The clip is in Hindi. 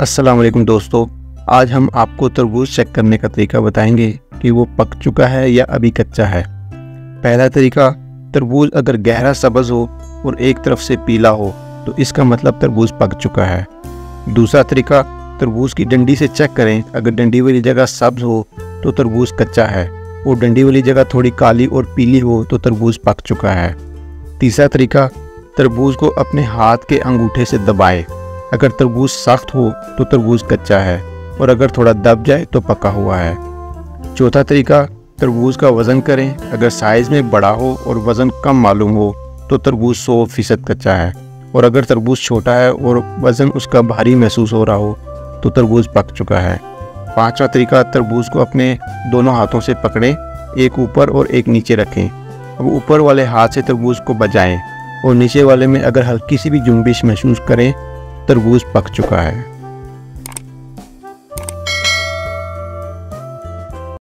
वालेकुम दोस्तों, आज हम आपको तरबूज चेक करने का तरीका बताएँगे कि वो पक चुका है या अभी कच्चा है। पहला तरीका, तरबूज अगर गहरा सब्ज़ हो और एक तरफ़ से पीला हो तो इसका मतलब तरबूज पक चुका है। दूसरा तरीका, तरबूज की डंडी से चेक करें, अगर डंडी वाली जगह सब्ज़ हो तो तरबूज कच्चा है। और डंडी वाली जगह थोड़ी काली और पीली हो तो तरबूज पक चुका है। तीसरा तरीका, तरबूज को अपने हाथ के अंगूठे से दबाएँ। अगर तरबूज सख्त हो तो तरबूज कच्चा है, और अगर थोड़ा दब जाए तो पका हुआ है। चौथा तरीका, तरबूज का वज़न करें। अगर साइज़ में बड़ा हो और वज़न कम मालूम हो तो तरबूज सौ फ़ीसद कच्चा है, और अगर तरबूज छोटा है और वज़न उसका भारी महसूस हो रहा हो तो तरबूज पक चुका है। पांचवा तरीका, तरबूज को अपने दोनों हाथों से पकड़ें, एक ऊपर और एक नीचे रखें। अब ऊपर वाले हाथ से तरबूज को बजाएँ, और नीचे वाले में अगर हल्की सी भी जुम्बिश महसूस करें तरबूज पक चुका है।